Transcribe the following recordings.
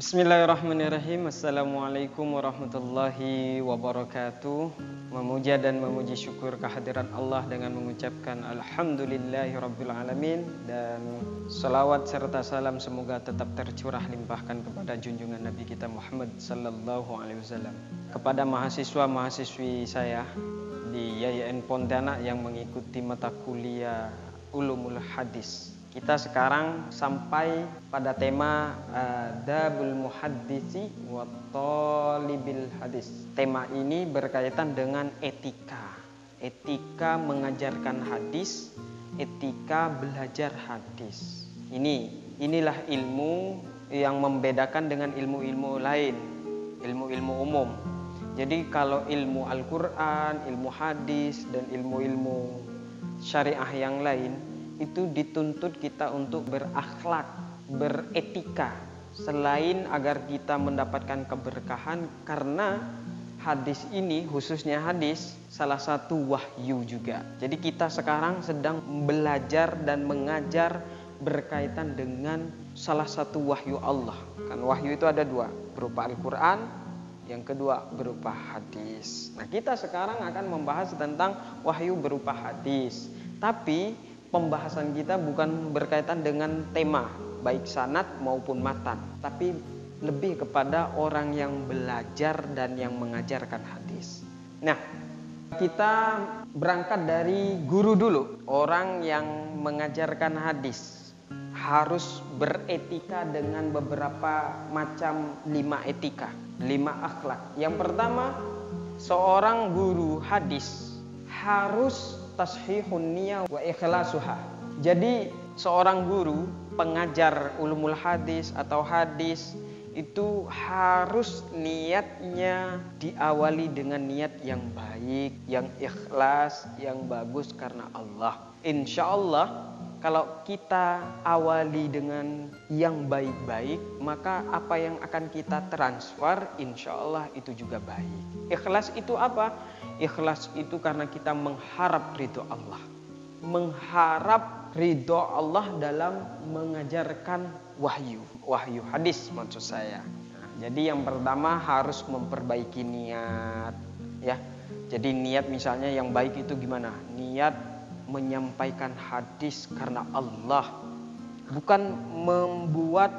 Bismillahirrahmanirrahim. Assalamualaikum warahmatullahi wabarakatuh. Memuja dan memuji syukur kehadiran Allah dengan mengucapkan Alhamdulillahi Alamin Dan salawat serta salam semoga tetap tercurah limpahkan kepada junjungan Nabi kita Muhammad Sallallahu Alaihi Wasallam. Kepada mahasiswa-mahasiswi saya di YAIN Pontianak yang mengikuti mata kuliah Ulumul Hadis kita sekarang sampai pada tema Adabul Muhaddisi wa Talibil Hadis. Tema ini berkaitan dengan etika. Etika mengajarkan hadis, etika belajar hadis. Ini inilah ilmu yang membedakan dengan ilmu-ilmu lain, ilmu-ilmu umum. Jadi kalau ilmu Al-Qur'an, ilmu hadis dan ilmu-ilmu syariah yang lain itu dituntut kita untuk berakhlak, beretika selain agar kita mendapatkan keberkahan karena hadis ini khususnya hadis salah satu wahyu juga. Jadi kita sekarang sedang belajar dan mengajar berkaitan dengan salah satu wahyu Allah. Kan wahyu itu ada dua, berupa Al-Qur'an, yang kedua berupa hadis. Nah, kita sekarang akan membahas tentang wahyu berupa hadis. Tapi pembahasan kita bukan berkaitan dengan tema baik sanat maupun matan, tapi lebih kepada orang yang belajar dan yang mengajarkan hadis. Nah, kita berangkat dari guru dulu, orang yang mengajarkan hadis harus beretika dengan beberapa macam lima etika, lima akhlak. Yang pertama, seorang guru hadis harus tashihun niyah wa ikhlasuha. Jadi seorang guru pengajar ulumul hadis atau hadis itu harus niatnya diawali dengan niat yang baik, yang ikhlas, yang bagus karena Allah. Insya Allah kalau kita awali dengan yang baik-baik, maka apa yang akan kita transfer, insya Allah itu juga baik. Ikhlas itu apa? Ikhlas itu karena kita mengharap ridho Allah. Mengharap ridho Allah dalam mengajarkan wahyu. Wahyu hadis maksud saya. Nah, jadi yang pertama harus memperbaiki niat. ya. Jadi niat misalnya yang baik itu gimana? Niat menyampaikan hadis karena Allah. Bukan membuat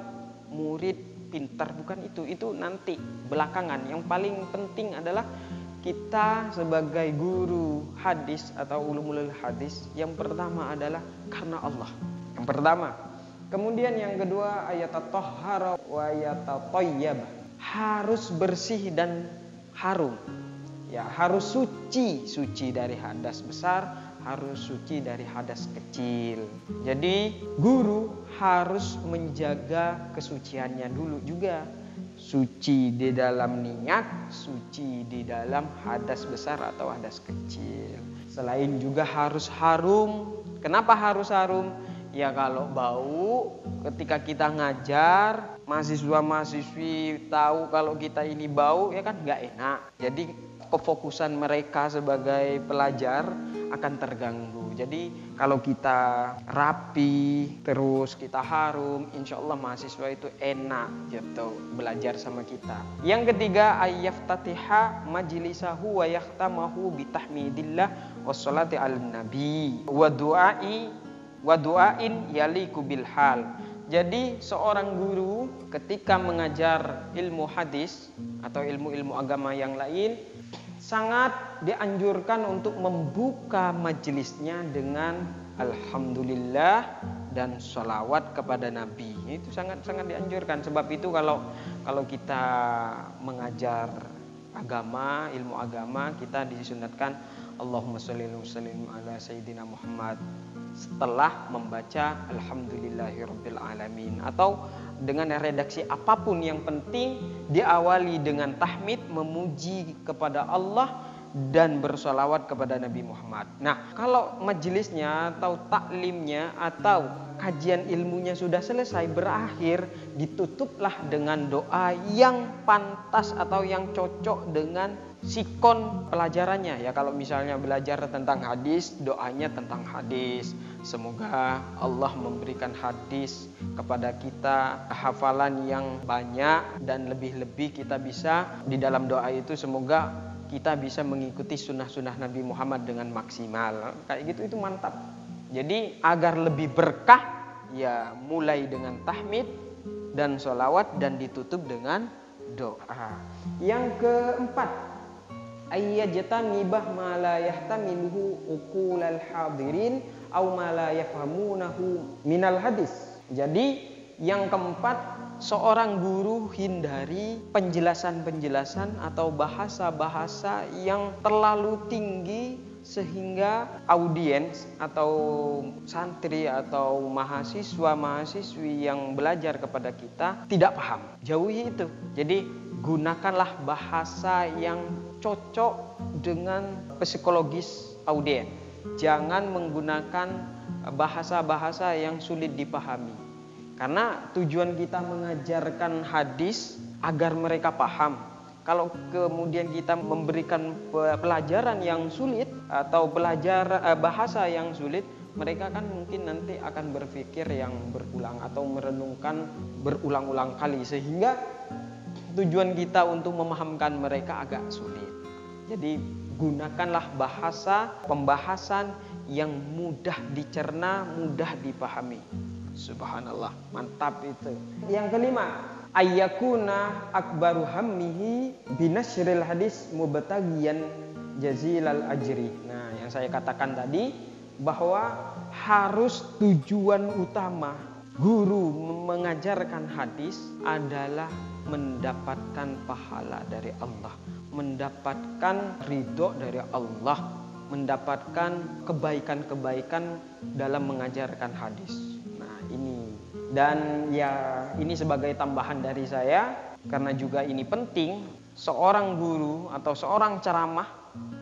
murid pintar, bukan itu. Itu nanti belakangan. Yang paling penting adalah kita sebagai guru hadis atau ulumul hadis yang pertama adalah karena Allah. Yang pertama. Kemudian yang kedua ayat tahara wa yatatayyab. Harus bersih dan harum. Ya, harus suci, suci dari hadas besar, harus suci dari hadas kecil. Jadi, guru harus menjaga kesuciannya dulu juga suci di dalam niat, suci di dalam hadas besar atau hadas kecil. Selain juga harus harum. Kenapa harus harum? Ya kalau bau ketika kita ngajar, mahasiswa-mahasiswi tahu kalau kita ini bau ya kan nggak enak. Jadi kefokusan mereka sebagai pelajar akan terganggu. Jadi kalau kita rapi, terus kita harum, insya Allah mahasiswa itu enak gitu belajar sama kita. Yang ketiga ayat tatiha majlisahu wa yahtamahu bitahmidillah wassalati al nabi wa du'ai wa du'ain yaliku bil hal. Jadi seorang guru ketika mengajar ilmu hadis atau ilmu-ilmu agama yang lain sangat dianjurkan untuk membuka majelisnya dengan Alhamdulillah dan sholawat kepada Nabi. Itu sangat sangat dianjurkan. Sebab itu kalau kalau kita mengajar agama ilmu agama kita disunatkan Allahumma sholli ala sayyidina Muhammad setelah membaca Alhamdulillahirabbil alamin atau dengan redaksi apa pun yang penting diawali dengan tahmid memuji kepada Allah dan bersolawat kepada Nabi Muhammad. Nah, kalau majelisnya atau taklimnya atau kajian ilmunya sudah selesai berakhir, ditutuplah dengan doa yang pantas atau yang cocok dengan sikon pelajarannya. Ya kalau misalnya belajar tentang hadis, doanya tentang hadis. Semoga Allah memberikan hadis kepada kita hafalan yang banyak dan lebih-lebih kita bisa di dalam doa itu semoga kita bisa mengikuti sunnah-sunnah Nabi Muhammad dengan maksimal. Kayak gitu itu mantap. Jadi agar lebih berkah ya mulai dengan tahmid dan sholawat dan ditutup dengan doa. Yang keempat, ayyajtanibah ma la yahtamiluhu uqulal hadirin au ma la yafhamunahu minal hadis. Jadi yang keempat, seorang guru hindari penjelasan-penjelasan atau bahasa-bahasa yang terlalu tinggi sehingga audiens atau santri atau mahasiswa mahasiswi yang belajar kepada kita tidak paham jauhi itu jadi gunakanlah bahasa yang cocok dengan psikologis audiens jangan menggunakan bahasa-bahasa yang sulit dipahami. Karena tujuan kita mengajarkan hadis agar mereka paham. Kalau kemudian kita memberikan pelajaran yang sulit atau belajar eh, bahasa yang sulit, mereka kan mungkin nanti akan berpikir yang berulang atau merenungkan berulang-ulang kali. Sehingga tujuan kita untuk memahamkan mereka agak sulit. Jadi gunakanlah bahasa pembahasan yang mudah dicerna, mudah dipahami. Subhanallah, mantap itu. Yang kelima, ayyakuna akbaru hammihi binasyril hadis mubtagiyan jazilal ajri. Nah, yang saya katakan tadi bahwa harus tujuan utama guru mengajarkan hadis adalah mendapatkan pahala dari Allah, mendapatkan ridho dari Allah, mendapatkan kebaikan-kebaikan dalam mengajarkan hadis. Nah, ini dan ya ini sebagai tambahan dari saya karena juga ini penting seorang guru atau seorang ceramah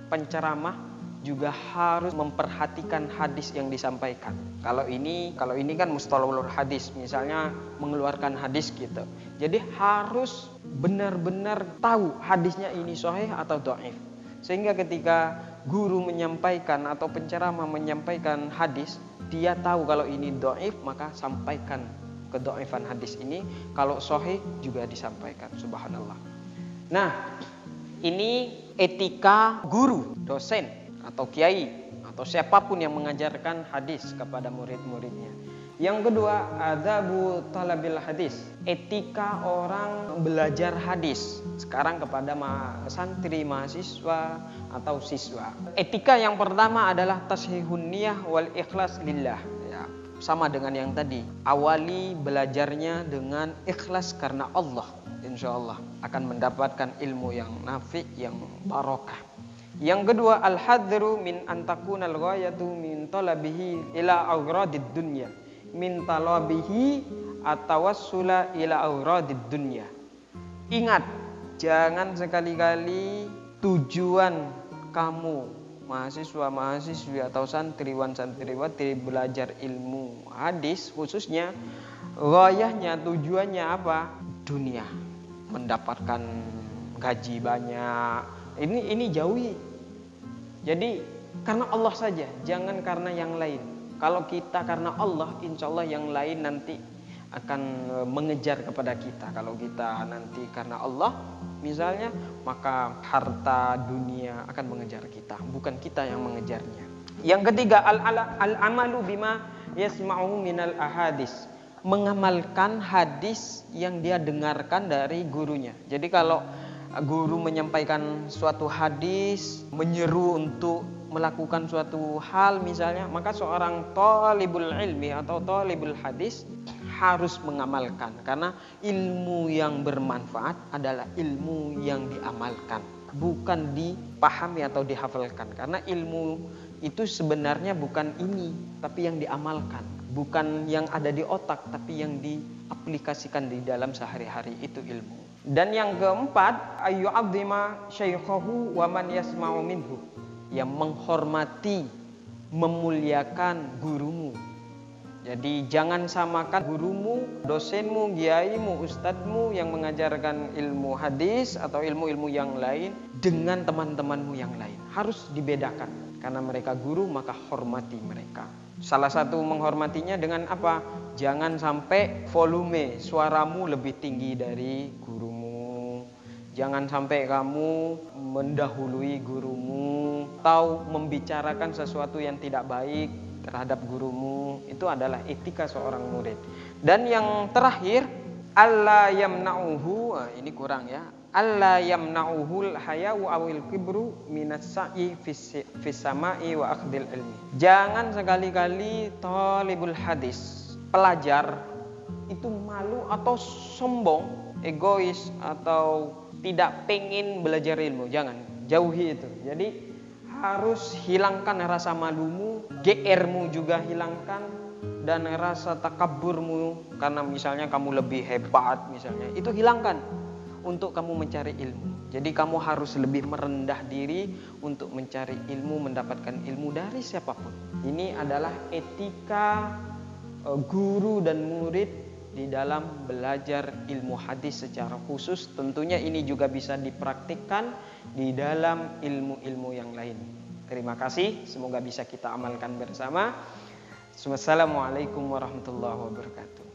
penceramah juga harus memperhatikan hadis yang disampaikan. Kalau ini kalau ini kan mustalahul hadis, misalnya mengeluarkan hadis gitu. Jadi harus benar-benar tahu hadisnya ini sahih atau dhaif. Sehingga ketika guru menyampaikan atau penceramah menyampaikan hadis, dia tahu kalau ini doif maka sampaikan kedoifan hadis ini kalau sahih juga disampaikan subhanallah nah ini etika guru dosen atau kiai atau siapa pun yang mengajarkan hadis kepada murid-muridnya yang kedua, adabu talabil hadis. Etika orang belajar hadis. Sekarang kepada ma santri, mahasiswa atau siswa. Etika yang pertama adalah tashihun niyah wal ikhlas lillah. Ya, sama dengan yang tadi. Awali belajarnya dengan ikhlas karena Allah. Insya Allah akan mendapatkan ilmu yang nafi, yang barokah. Yang kedua, al-hadru min antakuna al-ghayatu min talabihi ila awradid dunya. Min talabihi atawassula ila auradid dunya. Ingat, jangan sekali-kali tujuan kamu mahasiswa mahasiswi atau santriwan santriwati belajar ilmu hadis khususnya gayahnya tujuannya apa? Dunia. Mendapatkan gaji banyak. Ini ini jauhi jadi karena Allah saja jangan karena yang lain kalau kita karena Allah, insya Allah yang lain nanti akan e, mengejar kepada kita. Kalau kita nanti karena Allah, misalnya, maka harta dunia akan mengejar kita, bukan kita yang mengejarnya. Yang ketiga, al-amalu bima yasma'u minal ahadis. Mengamalkan hadis yang dia dengarkan dari gurunya. Jadi kalau guru menyampaikan suatu hadis, menyeru untuk melakukan suatu hal misalnya maka seorang talibul ilmi atau talibul hadis harus mengamalkan. Karena ilmu yang bermanfaat adalah ilmu yang diamalkan bukan dipahami atau dihafalkan. Karena ilmu itu sebenarnya bukan ini tapi yang diamalkan. Bukan yang ada di otak tapi yang diaplikasikan di dalam sehari-hari. Itu ilmu dan yang keempat ayu abdima syaikhahu wa man yasma'u minhu yang menghormati, memuliakan gurumu. Jadi jangan samakan gurumu, dosenmu, kiaimu, ustadzmu yang mengajarkan ilmu hadis atau ilmu-ilmu yang lain dengan teman-temanmu yang lain. Harus dibedakan. Karena mereka guru maka hormati mereka. Salah satu menghormatinya dengan apa? Jangan sampai volume suaramu lebih tinggi dari gurumu. Jangan sampai kamu mendahului gurumu atau membicarakan sesuatu yang tidak baik terhadap gurumu. Itu adalah etika seorang murid. Dan yang terakhir, Allah yamna'uhu, ini kurang ya alla yamna'uhul hayau awil kibru minas sa'i fis sama'i wa akhdil ilmi. Jangan sekali-kali talibul hadis, pelajar itu malu atau sombong, egois atau tidak pengen belajar ilmu. Jangan, jauhi itu. Jadi harus hilangkan rasa malumu, GR-mu juga hilangkan dan rasa takaburmu karena misalnya kamu lebih hebat misalnya itu hilangkan untuk kamu mencari ilmu. Jadi kamu harus lebih merendah diri untuk mencari ilmu, mendapatkan ilmu dari siapa pun. Ini adalah etika e, guru dan murid di dalam belajar ilmu hadis secara khusus. Tentunya ini juga bisa dipraktikkan di dalam ilmu-ilmu yang lain. Terima kasih, semoga bisa kita amalkan bersama. Wassalamualaikum warahmatullahi wabarakatuh.